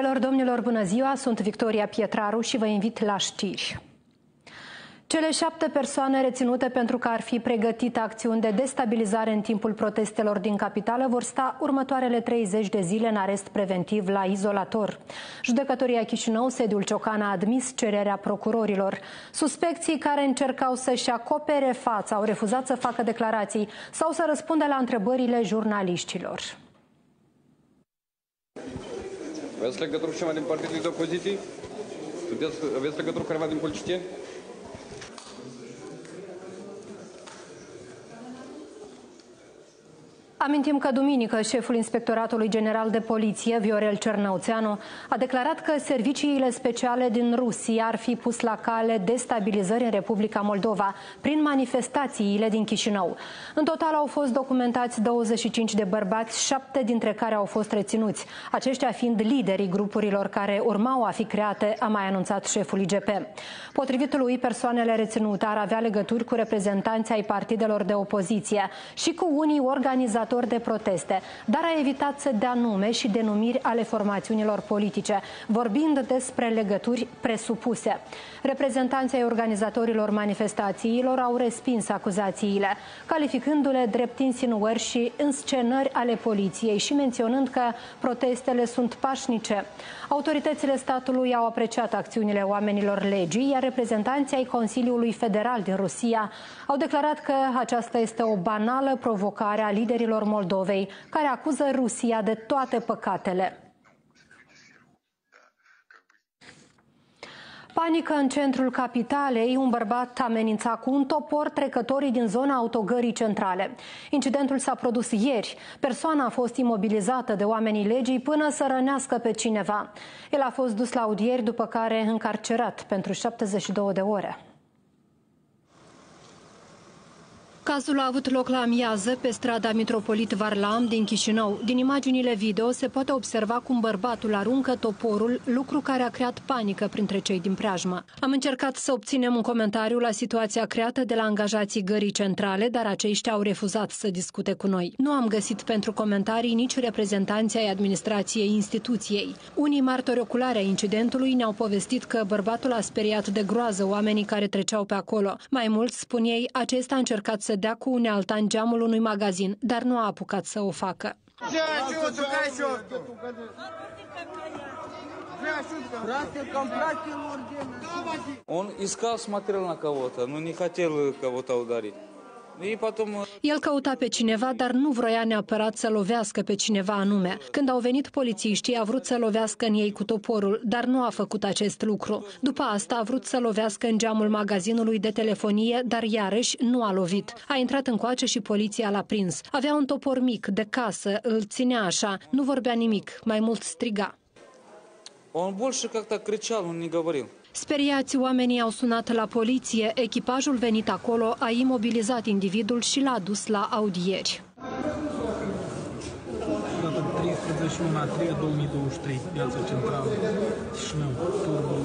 Doamnelor, domnilor, bună ziua! Sunt Victoria Pietraru și vă invit la știri. Cele șapte persoane reținute pentru că ar fi pregătit acțiuni de destabilizare în timpul protestelor din capitală vor sta următoarele 30 de zile în arest preventiv la izolator. Judecătoria Chișinău, sediul Ciocan, a admis cererea procurorilor. Suspecții care încercau să-și acopere fața au refuzat să facă declarații sau să răspundă la întrebările jurnaliștilor. Aveți legătură cu ceva din partidul de opoziție? Sunteți, aveți legătură cu careva din politicieni? Amintim că duminică șeful Inspectoratului General de Poliție, Viorel Cernăuțeanu, a declarat că serviciile speciale din Rusia ar fi pus la cale destabilizări în Republica Moldova prin manifestațiile din Chișinău. În total au fost documentați 25 de bărbați, șapte dintre care au fost reținuți, aceștia fiind liderii grupurilor care urmau a fi create, a mai anunțat șeful IGP. Potrivit lui, persoanele reținute ar avea legături cu reprezentanții ai partidelor de opoziție și cu unii organizatori organizator de proteste, dar a evitat să dea nume și denumiri ale formațiunilor politice, vorbind despre legături presupuse. Reprezentanții organizatorilor manifestațiilor au respins acuzațiile, calificându-le drept insinuări și înscenări ale poliției și menționând că protestele sunt pașnice. Autoritățile statului au apreciat acțiunile oamenilor legii, iar reprezentanții ai Consiliului Federal din Rusia au declarat că aceasta este o banală provocare a liderilor Vecinilor Moldovei, care acuză Rusia de toate păcatele. Panică în centrul capitalei, un bărbat amenința cu un topor trecătorii din zona autogării centrale. Incidentul s-a produs ieri. Persoana a fost imobilizată de oamenii legii până să rănească pe cineva. El a fost dus la audieri, după care încarcerat pentru 72 de ore. Cazul a avut loc la amiază pe strada Mitropolit Varlam din Chișinău. Din imaginile video se poate observa cum bărbatul aruncă toporul, lucru care a creat panică printre cei din preajmă. Am încercat să obținem un comentariu la situația creată de la angajații gării centrale, dar aceștia au refuzat să discute cu noi. Nu am găsit pentru comentarii nici reprezentanții ai administrației instituției. Unii martori oculari ai incidentului ne-au povestit că bărbatul a speriat de groază oamenii care treceau pe acolo. Mai mult, spun ei, acesta a încercat să dea cu unealta în geamul unui magazin, dar nu a apucat să o facă. Он искал, смотрел на кого-то, но не хотел кого-то ударить. Uh, El căuta pe cineva, dar nu vroia neapărat să lovească pe cineva anume. Când au venit polițiștii, a vrut să lovească în ei cu toporul, dar nu a făcut acest lucru. După asta a vrut să lovească în geamul magazinului de telefonie, dar iarăși nu a lovit. A intrat în coace și poliția l-a prins. Avea un topor mic, de casă, îl ținea așa, nu vorbea nimic, mai mult striga. Он больше как-то кричал, он не говорил. Speriați oamenii au sunat la poliție, echipajul venit acolo a imobilizat individul și l-a dus la audieri. 31 a 3 2023, piața centrală, Chișinău, turbul.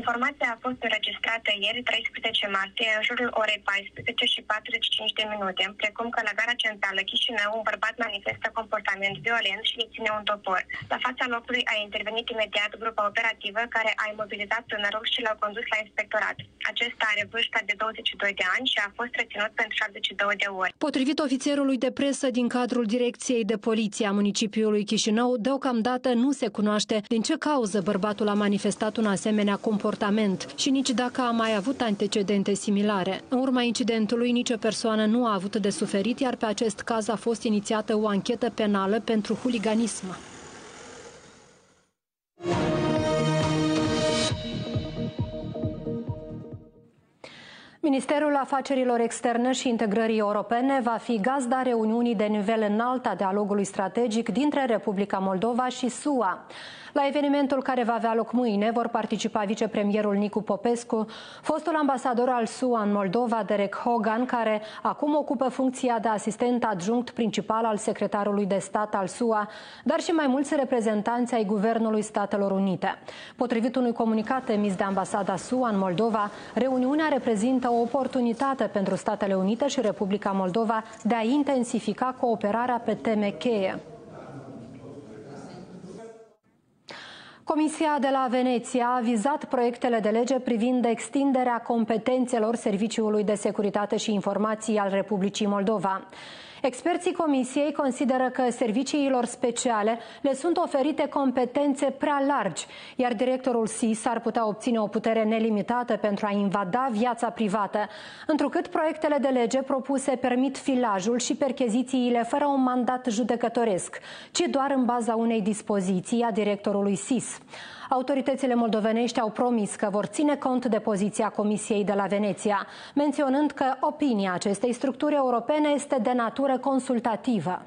Informația a fost înregistrată ieri, 13 martie, în jurul orei 14 și 45 de minute, precum că la gara centrală Chișinău un bărbat manifestă comportament violent și îi ține un topor. La fața locului a intervenit imediat grupa operativă care a imobilizat tânărul și l-au condus la inspectorat. Acesta are vârsta de 22 de ani și a fost reținut pentru 72 de ori. Potrivit ofițerului de presă din cadrul Direcției de Poliție a municipiului Chișinău, Chișinău, deocamdată nu se cunoaște din ce cauză bărbatul a manifestat un asemenea comportament și nici dacă a mai avut antecedente similare. În urma incidentului, nicio persoană nu a avut de suferit, iar pe acest caz a fost inițiată o anchetă penală pentru huliganism. Ministerul Afacerilor Externe și Integrării Europene va fi gazda reuniunii de nivel înalt a dialogului strategic dintre Republica Moldova și SUA. La evenimentul care va avea loc mâine vor participa vicepremierul Nicu Popescu, fostul ambasador al SUA în Moldova, Derek Hogan, care acum ocupă funcția de asistent adjunct principal al secretarului de stat al SUA, dar și mai mulți reprezentanți ai Guvernului Statelor Unite. Potrivit unui comunicat emis de ambasada SUA în Moldova, reuniunea reprezintă o oportunitate pentru Statele Unite și Republica Moldova de a intensifica cooperarea pe teme cheie. Comisia de la Veneția a vizat proiectele de lege privind extinderea competențelor Serviciului de Securitate și Informații al Republicii Moldova. Experții Comisiei consideră că serviciilor speciale le sunt oferite competențe prea largi, iar directorul SIS ar putea obține o putere nelimitată pentru a invada viața privată, întrucât proiectele de lege propuse permit filajul și perchezițiile fără un mandat judecătoresc, ci doar în baza unei dispoziții a directorului SIS. Autoritățile moldovenești au promis că vor ține cont de poziția Comisiei de la Veneția, menționând că opinia acestei structuri europene este de natură consultativă.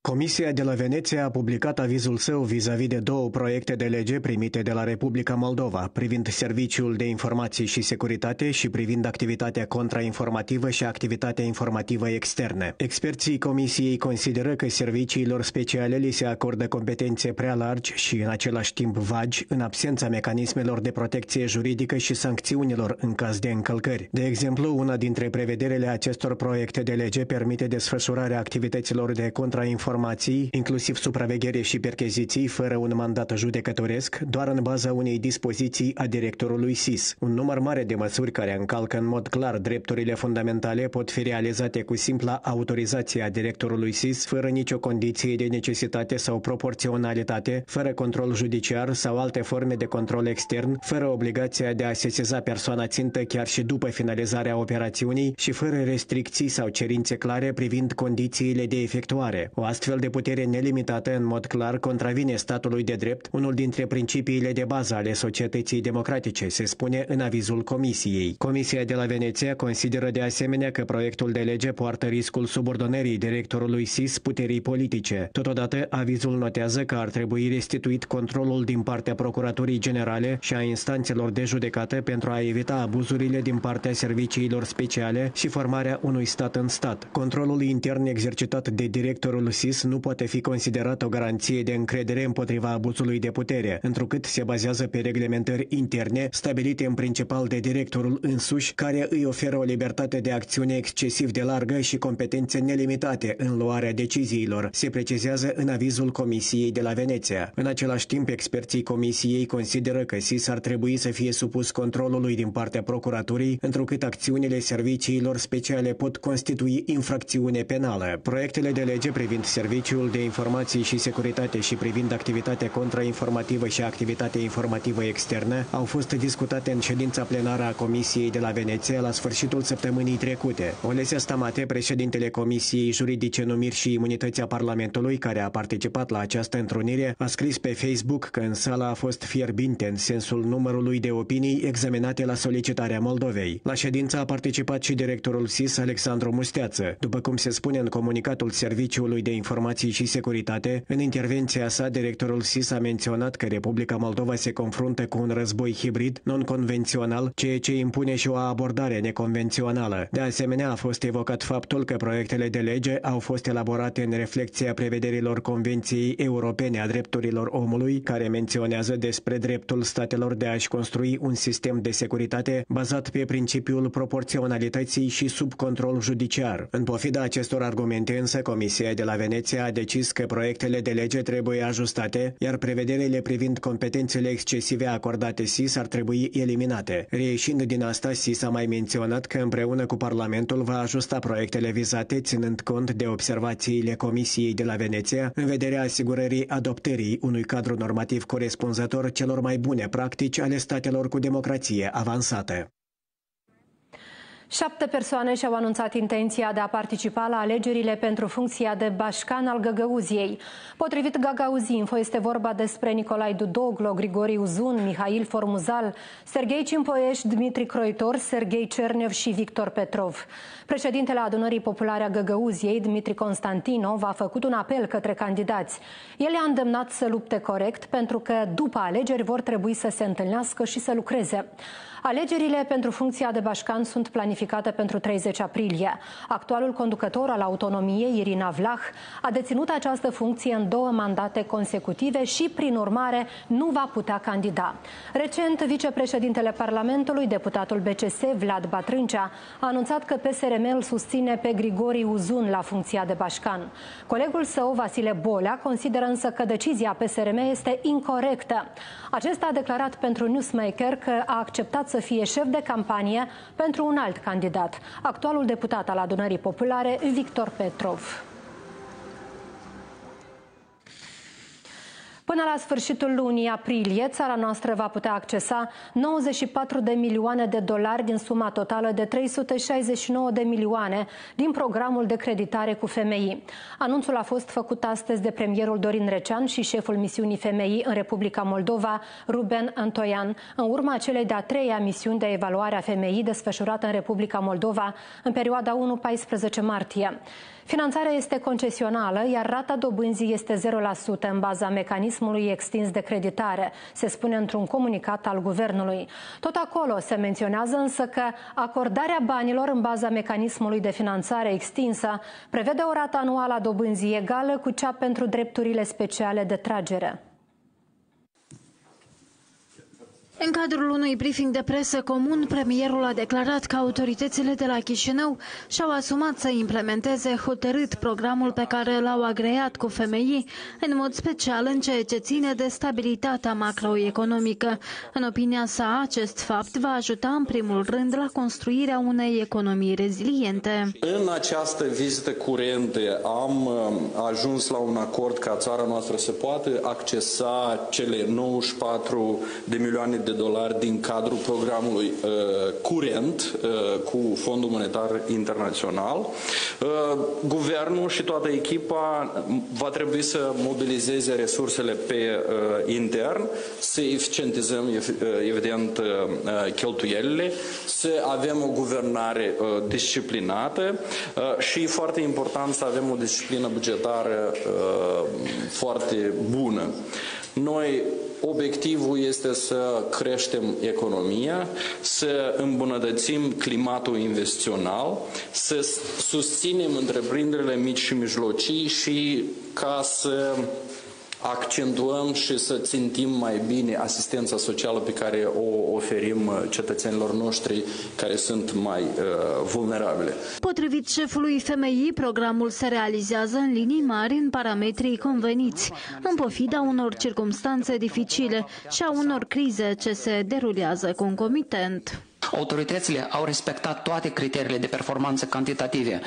Comisia de la Veneția a publicat avizul său vis-a-vis -vis de două proiecte de lege primite de la Republica Moldova, privind Serviciul de Informații și Securitate și privind activitatea contrainformativă și activitatea informativă externe. Experții Comisiei consideră că serviciilor speciale li se acordă competențe prea largi și în același timp vagi, în absența mecanismelor de protecție juridică și sancțiunilor în caz de încălcări. De exemplu, una dintre prevederile acestor proiecte de lege permite desfășurarea activităților de contrainformație informații, inclusiv supraveghere și percheziții, fără un mandat judecătoresc, doar în baza unei dispoziții a directorului SIS. Un număr mare de măsuri care încalcă în mod clar drepturile fundamentale pot fi realizate cu simpla autorizație a directorului SIS, fără nicio condiție de necesitate sau proporționalitate, fără control judiciar sau alte forme de control extern, fără obligația de a sesiza persoana țintă chiar și după finalizarea operațiunii și fără restricții sau cerințe clare privind condițiile de efectuare. O astfel astfel de putere nelimitată în mod clar contravine statului de drept, unul dintre principiile de bază ale societății democratice, se spune în avizul Comisiei. Comisia de la Veneția consideră de asemenea că proiectul de lege poartă riscul subordonării directorului SIS puterii politice. Totodată, avizul notează că ar trebui restituit controlul din partea Procuraturii Generale și a instanțelor de judecată pentru a evita abuzurile din partea serviciilor speciale și formarea unui stat în stat. Controlul intern exercitat de directorul SIS SIS nu poate fi considerat o garanție de încredere împotriva abuzului de putere, întrucât se bazează pe reglementări interne stabilite în principal de directorul însuși, care îi oferă o libertate de acțiune excesiv de largă și competențe nelimitate în luarea deciziilor, se precizează în avizul Comisiei de la Veneția. În același timp, experții Comisiei consideră că SIS ar trebui să fie supus controlului din partea procuraturii, întrucât acțiunile serviciilor speciale pot constitui infracțiune penală. Proiectele de lege privind Serviciul de Informații și Securitate și privind activitatea contrainformativă și activitatea informativă externă au fost discutate în ședința plenară a Comisiei de la Veneția la sfârșitul săptămânii trecute. Olesia Stamate, președintele Comisiei Juridice Numiri și Imunității a Parlamentului, care a participat la această întrunire, a scris pe Facebook că în sala a fost fierbinte în sensul numărului de opinii examinate la solicitarea Moldovei. La ședință a participat și directorul SIS, Alexandru Musteață. După cum se spune în comunicatul Serviciului de Informații Informații și Securitate, în intervenția sa, directorul SIS a menționat că Republica Moldova se confruntă cu un război hibrid, non-convențional, ceea ce impune și o abordare neconvențională. De asemenea, a fost evocat faptul că proiectele de lege au fost elaborate în reflexia prevederilor Convenției Europene a Drepturilor Omului, care menționează despre dreptul statelor de a-și construi un sistem de securitate bazat pe principiul proporționalității și sub control judiciar. În pofida acestor argumente, însă, Comisia de la Veneția Veneția a decis că proiectele de lege trebuie ajustate, iar prevederile privind competențele excesive acordate SIS ar trebui eliminate. Reieșind din asta, SIS a mai menționat că împreună cu Parlamentul va ajusta proiectele vizate, ținând cont de observațiile Comisiei de la Veneția, în vederea asigurării adoptării unui cadru normativ corespunzător celor mai bune practici ale statelor cu democrație avansată. Șapte persoane și-au anunțat intenția de a participa la alegerile pentru funcția de bașcan al Găgăuziei. Potrivit Gagauzi-Info, este vorba despre Nicolae Dudoglo, Grigori Uzun, Mihail Formuzal, Sergei Cimpoieș, Dmitri Croitor, Sergei Cernev și Victor Petrov. Președintele Adunării Populare a Găgăuziei, Dmitri Constantinov, a făcut un apel către candidați. El a îndemnat să lupte corect pentru că după alegeri vor trebui să se întâlnească și să lucreze. Alegerile pentru funcția de bașcan sunt planificate planificată pentru 30 aprilie. Actualul conducător al autonomiei, Irina Vlah, a deținut această funcție în două mandate consecutive și, prin urmare, nu va putea candida. Recent, vicepreședintele Parlamentului, deputatul BCS, Vlad Batrâncea, a anunțat că PSRM îl susține pe Grigori Uzun la funcția de bașcan. Colegul său, Vasile Bolea, consideră însă că decizia PSRM este incorrectă. Acesta a declarat pentru Newsmaker că a acceptat să fie șef de campanie pentru un alt candidat, actualul deputat al adunării populare, Victor Petrov. Până la sfârșitul lunii aprilie, țara noastră va putea accesa 94 de milioane de dolari din suma totală de 369 de milioane din programul de creditare cu FMI. Anunțul a fost făcut astăzi de premierul Dorin Recean și șeful misiunii FMI în Republica Moldova, Ruben Antoian, în urma celei de-a treia misiuni de evaluare a FMI desfășurată în Republica Moldova în perioada 1-14 martie. Finanțarea este concesională, iar rata dobânzii este 0% în baza mecanismului extins de creditare, se spune într-un comunicat al guvernului. Tot acolo se menționează însă că acordarea banilor în baza mecanismului de finanțare extinsă prevede o rată anuală a dobânzii egală cu cea pentru drepturile speciale de tragere. În cadrul unui briefing de presă comun, premierul a declarat că autoritățile de la Chișinău și-au asumat să implementeze hotărât programul pe care l-au agreat cu FMI, în mod special în ceea ce ține de stabilitatea macroeconomică. În opinia sa, acest fapt va ajuta în primul rând la construirea unei economii reziliente. În această vizită curentă am uh, ajuns la un acord ca țara noastră să poată accesa cele 94 de milioane de dolari din cadrul programului uh, curent uh, cu Fondul Monetar Internațional. Uh, guvernul și toată echipa va trebui să mobilizeze resursele pe uh, intern, să eficientizăm uh, evident uh, cheltuielile, să avem o guvernare uh, disciplinată uh, și foarte important să avem o disciplină bugetară uh, foarte bună. Noi Obiectivul este să creștem economia, să îmbunătățim climatul investițional, să susținem întreprinderile mici și mijlocii și ca să accentuăm și să țintim mai bine asistența socială pe care o oferim uh, cetățenilor noștri care sunt mai uh, vulnerabile. Potrivit șefului FMI, programul se realizează în linii mari în parametrii conveniți, în pofida unor circumstanțe dificile și a unor crize ce se derulează concomitent. Autoritățile au respectat toate criteriile de performanță cantitative.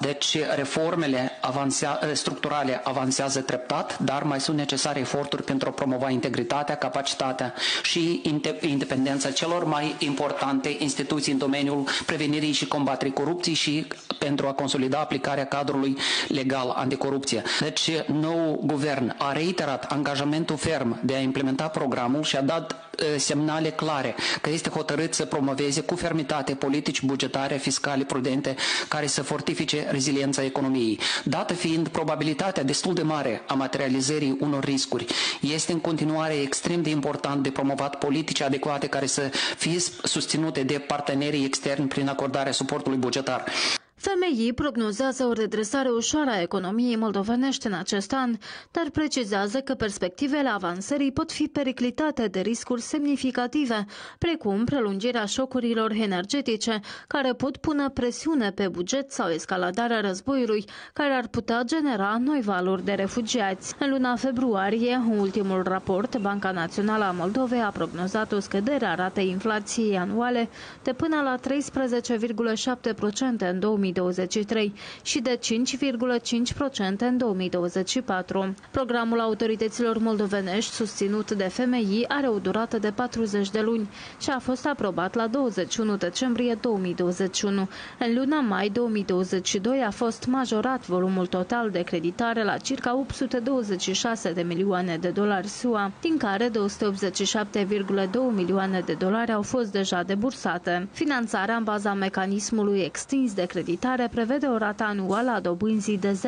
Deci reformele avansea, structurale avansează treptat, dar mai sunt necesare eforturi pentru a promova integritatea, capacitatea și independența celor mai importante instituții în domeniul prevenirii și combaterii corupției și pentru a consolida aplicarea cadrului legal anticorupție. Deci, nou guvern a reiterat angajamentul ferm de a implementa programul și a dat semnale clare că este hotărât să promoveze cu fermitate politici bugetare, fiscale, prudente, care să fortifice reziliența economiei. Dată fiind probabilitatea destul de mare a materializării unor riscuri, este în continuare extrem de important de promovat politici adecvate care să fie susținute de partenerii externi prin acordarea suportului bugetar. FMI prognozează o redresare ușoară a economiei moldovenești în acest an, dar precizează că perspectivele avansării pot fi periclitate de riscuri semnificative, precum prelungirea șocurilor energetice, care pot pune presiune pe buget sau escaladarea războiului, care ar putea genera noi valuri de refugiați. În luna februarie, ultimul raport, Banca Națională a Moldovei a prognozat o scădere a ratei inflației anuale de până la 13,7% în 2020 2023 și de 5,5% în 2024. Programul autorităților moldovenești susținut de FMI are o durată de 40 de luni și a fost aprobat la 21 decembrie 2021. În luna mai 2022 a fost majorat volumul total de creditare la circa 826 de milioane de dolari SUA, din care 287,2 milioane de dolari au fost deja debursate. Finanțarea în baza mecanismului extins de creditare creditare prevede o rată anuală a dobânzii de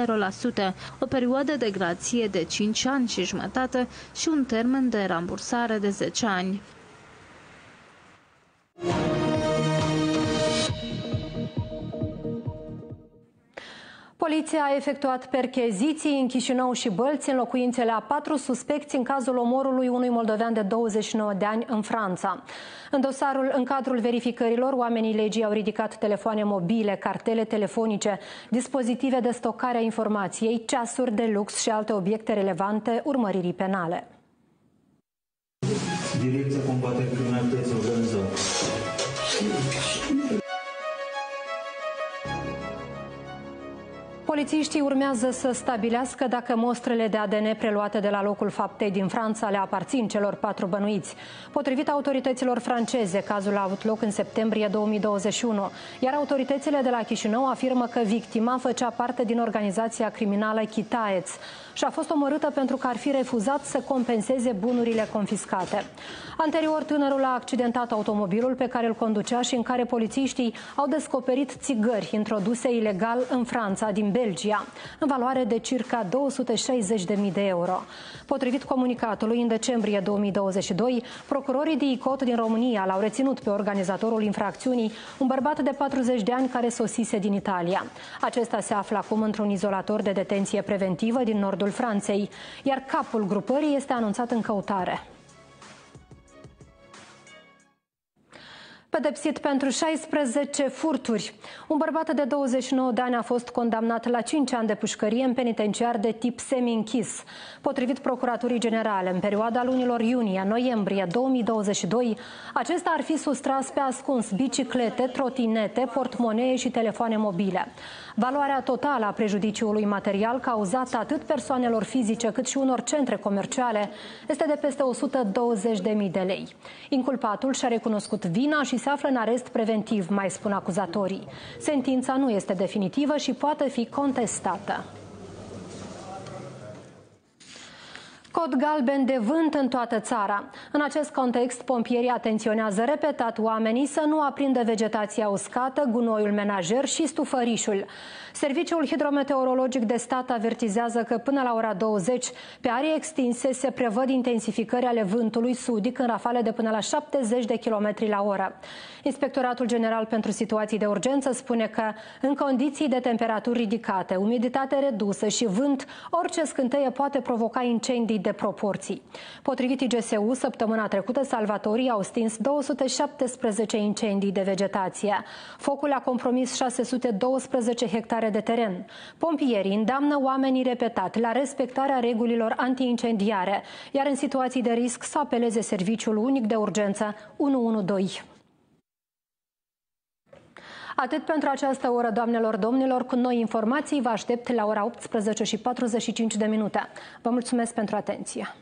0%, o perioadă de grație de 5 ani și jumătate și un termen de rambursare de 10 ani. Poliția a efectuat percheziții în Chișinău și Bălți în locuințele a patru suspecți în cazul omorului unui moldovean de 29 de ani în Franța. În dosarul, în cadrul verificărilor, oamenii legii au ridicat telefoane mobile, cartele telefonice, dispozitive de stocare a informației, ceasuri de lux și alte obiecte relevante urmăririi penale. Direcția combaterii criminalității Polițiștii urmează să stabilească dacă mostrele de ADN preluate de la locul faptei din Franța le aparțin celor patru bănuiți. Potrivit autorităților franceze, cazul a avut loc în septembrie 2021, iar autoritățile de la Chișinău afirmă că victima făcea parte din organizația criminală Chitaeț și a fost omorâtă pentru că ar fi refuzat să compenseze bunurile confiscate. Anterior, tânărul a accidentat automobilul pe care îl conducea și în care polițiștii au descoperit țigări introduse ilegal în Franța din Belgia, în valoare de circa 260.000 de euro. Potrivit comunicatului, în decembrie 2022, procurorii de ICOT din România l-au reținut pe organizatorul infracțiunii, un bărbat de 40 de ani care sosise din Italia. Acesta se află acum într-un izolator de detenție preventivă din nordul Franței, iar capul grupării este anunțat în căutare. Pedepsit pentru 16 furturi. Un bărbat de 29 de ani a fost condamnat la 5 ani de pușcărie în penitenciar de tip semi-închis. Potrivit Procuraturii Generale, în perioada lunilor iunie-noiembrie 2022, acesta ar fi sustras pe ascuns biciclete, trotinete, portmonee și telefoane mobile. Valoarea totală a prejudiciului material cauzat atât persoanelor fizice cât și unor centre comerciale este de peste 120.000 de lei. Inculpatul și-a recunoscut vina și se află în arest preventiv, mai spun acuzatorii. Sentința nu este definitivă și poate fi contestată. Cod galben de vânt în toată țara. În acest context, pompierii atenționează repetat oamenii să nu aprindă vegetația uscată, gunoiul menajer și stufărișul. Serviciul hidrometeorologic de stat avertizează că până la ora 20, pe arii extinse, se prevăd intensificări ale vântului sudic în rafale de până la 70 de km la oră. Inspectoratul General pentru Situații de Urgență spune că, în condiții de temperaturi ridicate, umiditate redusă și vânt, orice scânteie poate provoca incendii de proporții. Potrivit IGSU, săptămâna trecută, salvatorii au stins 217 incendii de vegetație. Focul a compromis 612 hectare de teren. Pompierii îndeamnă oamenii repetat la respectarea regulilor antiincendiare, iar în situații de risc să apeleze serviciul unic de urgență 112. Atât pentru această oră, doamnelor, domnilor, cu noi informații vă aștept la ora 18 și 45 de minute. Vă mulțumesc pentru atenție!